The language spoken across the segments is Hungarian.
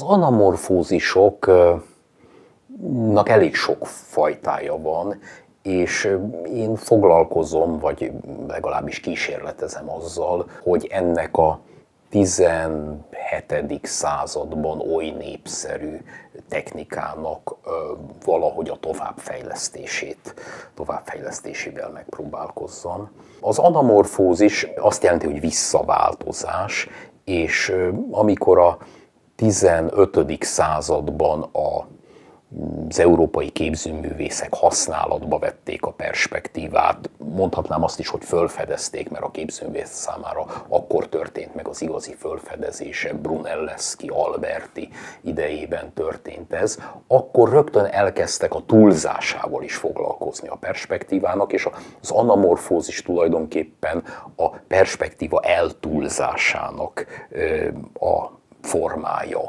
Az anamorfózisoknak elég sok fajtája van, és én foglalkozom, vagy legalábbis kísérletezem azzal, hogy ennek a 17. században oly népszerű technikának valahogy a továbbfejlesztését, továbbfejlesztésével megpróbálkozzam. Az anamorfózis azt jelenti, hogy visszaváltozás, és amikor a 15. században a az európai képzőművészek használatba vették a perspektívát. Mondhatnám azt is, hogy fölfedezték, mert a képzőművész számára akkor történt meg az igazi fölfedezése, Brunelleschi, Alberti idejében történt ez. Akkor rögtön elkezdtek a túlzásával is foglalkozni a perspektívának, és az anamorfózis tulajdonképpen a perspektíva eltúlzásának a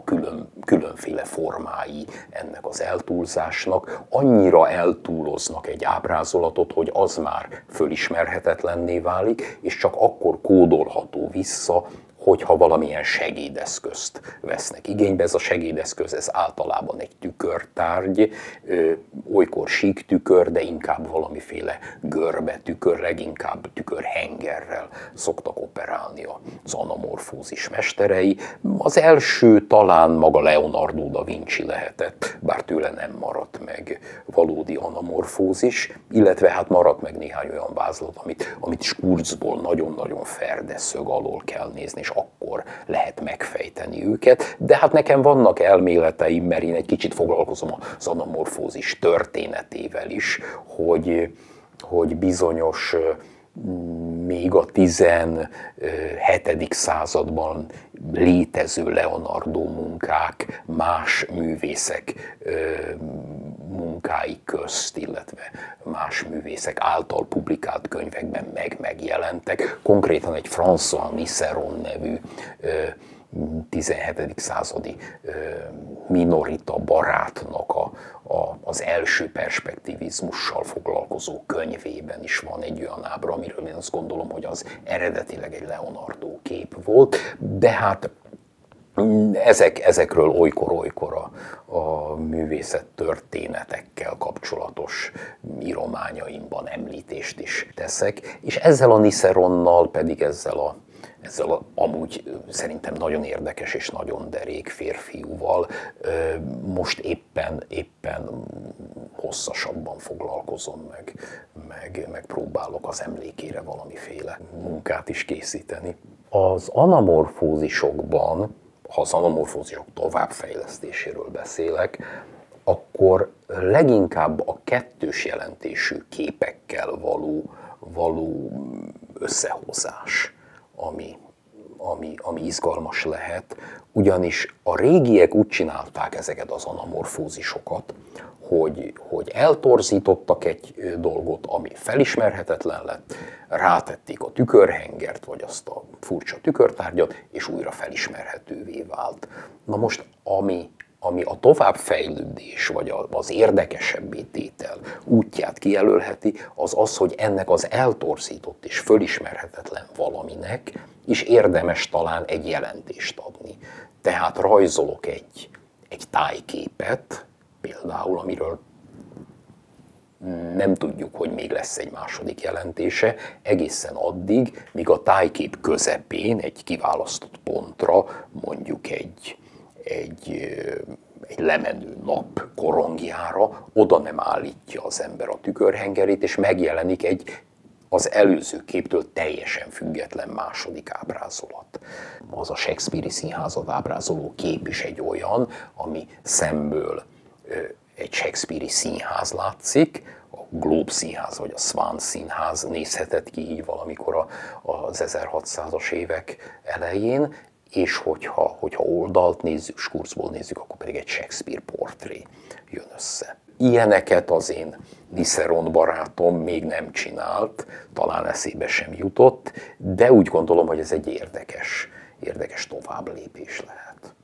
külön, különféle formái ennek az eltúlzásnak, annyira eltúloznak egy ábrázolatot, hogy az már fölismerhetetlenné válik, és csak akkor kódolható vissza hogyha valamilyen segédeszközt vesznek igénybe. Ez a segédeszköz ez általában egy tükörtárgy, olykor sík tükör, de inkább valamiféle görbe tükör, leginkább tükörhengerrel szoktak operálni az anamorfózis mesterei. Az első talán maga Leonardo da Vinci lehetett, bár tőle nem maradt meg valódi anamorfózis, illetve hát maradt meg néhány olyan vázlat, amit, amit skurzból nagyon-nagyon ferde szög alól kell nézni, és akkor lehet megfejteni őket. De hát nekem vannak elméleteim, mert én egy kicsit foglalkozom az anamorfózis történetével is, hogy, hogy bizonyos még a 17. században létező Leonardo munkák más művészek munkái közt, illetve más művészek által publikált könyvekben meg megjelentek. Konkrétan egy François Misseron nevű 17. századi minorita barátnak a, a, az első perspektivizmussal foglalkozó könyvében is van egy olyan ábra, amiről én azt gondolom, hogy az eredetileg egy Leonardo kép volt, de hát ezek, ezekről olykor-olykor a, a művészet történetekkel kapcsolatos írományaimban említést is teszek, és ezzel a Niszeronnal pedig ezzel a ezzel a, amúgy szerintem nagyon érdekes és nagyon derék férfiúval most éppen, éppen hosszasabban foglalkozom, meg, meg, meg próbálok az emlékére valamiféle munkát is készíteni. Az anamorfózisokban, ha az anamorfózisok továbbfejlesztéséről beszélek, akkor leginkább a kettős jelentésű képekkel való, való összehozás ami, ami, ami izgalmas lehet, ugyanis a régiek úgy csinálták ezeket az anamorfózisokat, hogy, hogy eltorzítottak egy dolgot, ami felismerhetetlen lett, rátették a tükörhengert, vagy azt a furcsa tükörtárgyat, és újra felismerhetővé vált. Na most, ami ami a továbbfejlődés vagy az érdekesebbé tétel útját kijelölheti, az az, hogy ennek az eltorzított és fölismerhetetlen valaminek is érdemes talán egy jelentést adni. Tehát rajzolok egy, egy tájképet, például, amiről nem tudjuk, hogy még lesz egy második jelentése, egészen addig, míg a tájkép közepén egy kiválasztott pontra mondjuk egy, egy, egy lemenő nap korongjára, oda nem állítja az ember a tükörhengerét, és megjelenik egy az előző képtől teljesen független második ábrázolat. Az a Shakespeare-i színházat ábrázoló kép is egy olyan, ami szemből egy Shakespeare-i színház látszik, a Globe színház vagy a Swan színház nézhetett ki így valamikor az 1600-as évek elején, és hogyha, hogyha oldalt nézzük, skurzból nézzük, akkor pedig egy Shakespeare portré jön össze. Ilyeneket az én Diszeron barátom még nem csinált, talán eszébe sem jutott, de úgy gondolom, hogy ez egy érdekes, érdekes továbblépés lehet.